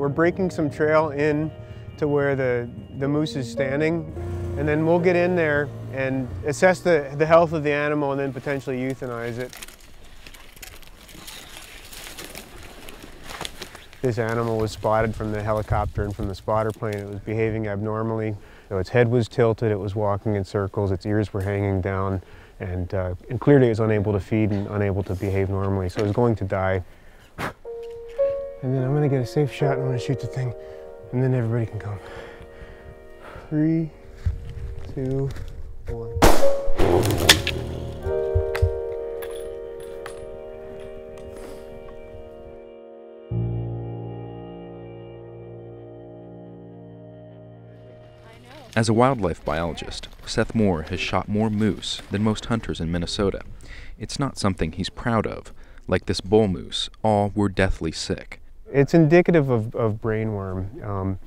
We're breaking some trail in to where the, the moose is standing, and then we'll get in there and assess the, the health of the animal and then potentially euthanize it. This animal was spotted from the helicopter and from the spotter plane. It was behaving abnormally. So its head was tilted, it was walking in circles, its ears were hanging down, and, uh, and clearly it was unable to feed and unable to behave normally. So it was going to die. And then I'm gonna get a safe shot and I'm gonna shoot the thing, and then everybody can come. Three, two, one. As a wildlife biologist, Seth Moore has shot more moose than most hunters in Minnesota. It's not something he's proud of. Like this bull moose, all were deathly sick. It's indicative of, of brain worm. Um,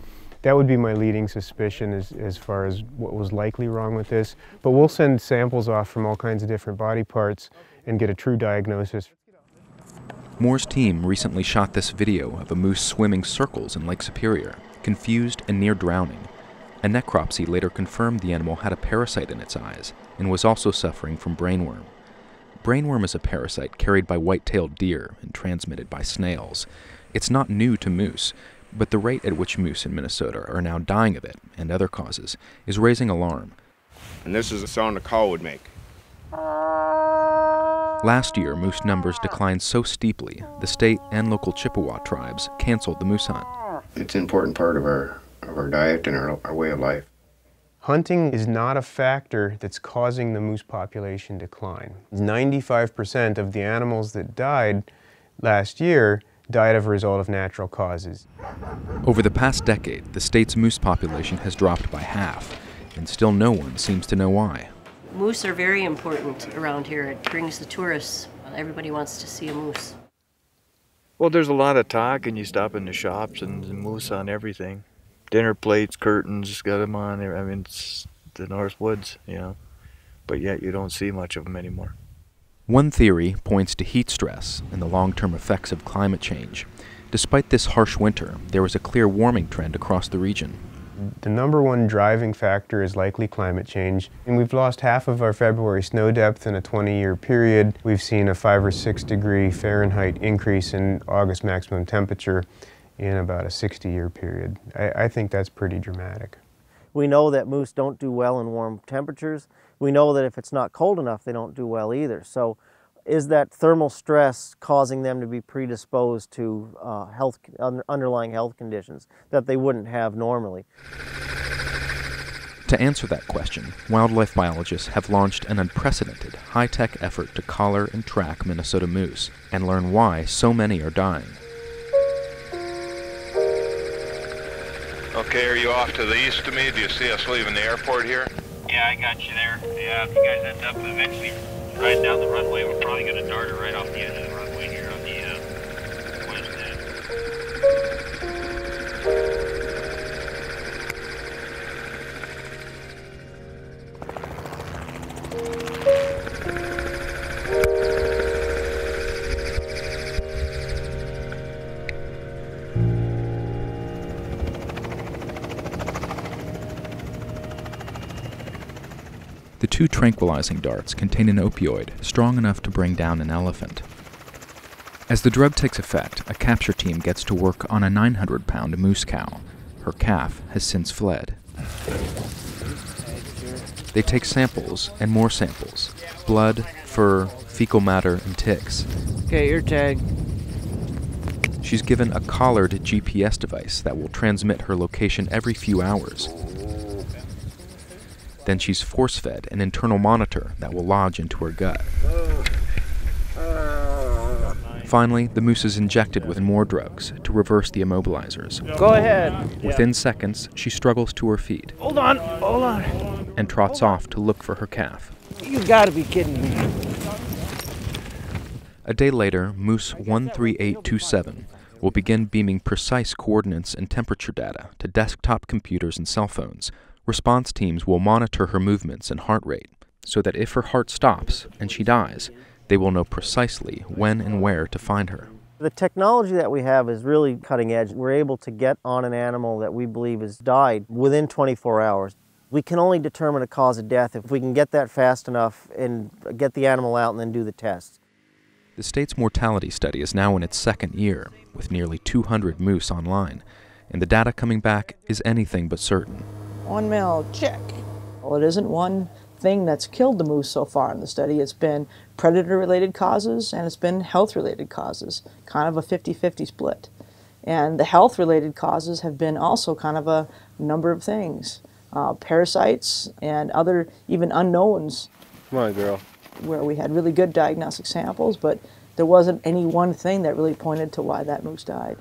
that would be my leading suspicion as, as far as what was likely wrong with this. But we'll send samples off from all kinds of different body parts and get a true diagnosis. Moore's team recently shot this video of a moose swimming circles in Lake Superior, confused and near drowning. A necropsy later confirmed the animal had a parasite in its eyes and was also suffering from brainworm. Brainworm is a parasite carried by white-tailed deer and transmitted by snails. It's not new to moose, but the rate at which moose in Minnesota are now dying of it and other causes is raising alarm. And this is the sound a cow would make. Last year, moose numbers declined so steeply, the state and local Chippewa tribes canceled the moose hunt. It's an important part of our of our diet and our, our way of life. Hunting is not a factor that's causing the moose population decline. 95% of the animals that died last year died as a result of natural causes. Over the past decade, the state's moose population has dropped by half, and still no one seems to know why. Moose are very important around here. It brings the tourists. Everybody wants to see a moose. Well, there's a lot of talk, and you stop in the shops, and the moose on everything dinner plates, curtains, got them on there. I mean, it's the North Woods, you know, but yet you don't see much of them anymore. One theory points to heat stress and the long term effects of climate change. Despite this harsh winter, there was a clear warming trend across the region. The number one driving factor is likely climate change. And we've lost half of our February snow depth in a 20 year period. We've seen a 5 or 6 degree Fahrenheit increase in August maximum temperature in about a 60 year period. I, I, think that's pretty dramatic. We know that moose don't do well in warm temperatures. We know that if it's not cold enough, they don't do well either. So is that thermal stress causing them to be predisposed to uh, health, underlying health conditions that they wouldn't have normally? To answer that question, wildlife biologists have launched an unprecedented high tech effort to collar and track Minnesota moose and learn why so many are dying. Okay, are you off to the east of me? Do you see us leaving the airport here? Yeah, I got you there. Yeah, if you guys end up eventually riding down the runway, we're probably going to dart it right off the edge of the runway here on the uh, west end. The two tranquilizing darts contain an opioid strong enough to bring down an elephant. As the drug takes effect, a capture team gets to work on a 900 pound moose cow. Her calf has since fled. They take samples and more samples blood, fur, fecal matter, and ticks. Okay, ear tag. She's given a collared GPS device that will transmit her location every few hours. Then she's force fed an internal monitor that will lodge into her gut. Finally, the moose is injected with more drugs to reverse the immobilizers. Go ahead. Within seconds, she struggles to her feet. Hold on, hold on. And trots off to look for her calf. You gotta be kidding me. A day later, Moose 13827 will begin beaming precise coordinates and temperature data to desktop computers and cell phones response teams will monitor her movements and heart rate so that if her heart stops and she dies, they will know precisely when and where to find her. The technology that we have is really cutting edge. We're able to get on an animal that we believe has died within 24 hours. We can only determine a cause of death if we can get that fast enough and get the animal out and then do the tests. The state's mortality study is now in its second year, with nearly 200 moose online, and the data coming back is anything but certain. One mil, check. Well, it isn't one thing that's killed the moose so far in the study. It's been predator related causes and it's been health related causes, kind of a 50 50 split. And the health related causes have been also kind of a number of things uh, parasites and other even unknowns. Come on, girl. Where we had really good diagnostic samples, but there wasn't any one thing that really pointed to why that moose died.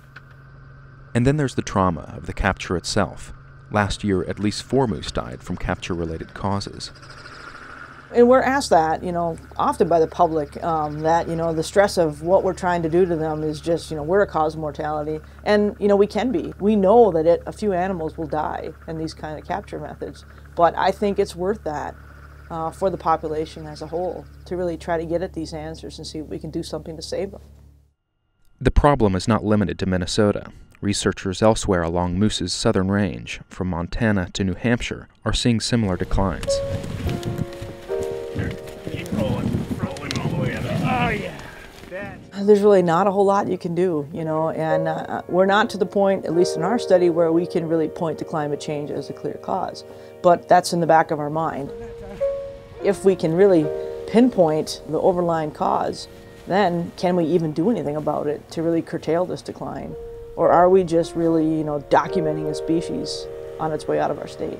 And then there's the trauma of the capture itself. Last year, at least four moose died from capture related causes. And we're asked that, you know, often by the public, um, that, you know, the stress of what we're trying to do to them is just, you know, we're a cause of mortality. And, you know, we can be. We know that it, a few animals will die in these kind of capture methods. But I think it's worth that uh, for the population as a whole to really try to get at these answers and see if we can do something to save them. The problem is not limited to Minnesota. Researchers elsewhere along Moose's southern range, from Montana to New Hampshire, are seeing similar declines. There's really not a whole lot you can do, you know, and uh, we're not to the point, at least in our study, where we can really point to climate change as a clear cause. But that's in the back of our mind. If we can really pinpoint the overlying cause, then can we even do anything about it to really curtail this decline? Or are we just really, you know, documenting a species on its way out of our state?